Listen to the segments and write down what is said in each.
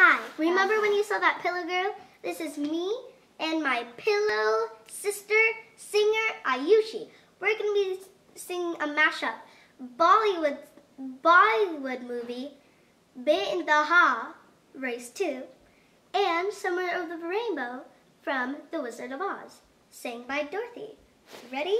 Hi, remember when you saw that pillow girl? This is me and my pillow sister singer Aaushi. We're going to be singing a mashup Bollywood Bollywood movie Be Intehaan Race 2 and Somewhere over the Rainbow from The Wizard of Oz, sang by Dorothy. Ready?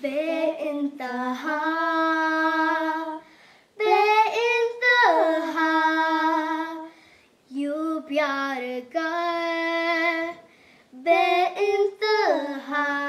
Bit in the Ha प्यार कर बेइंतहा कोई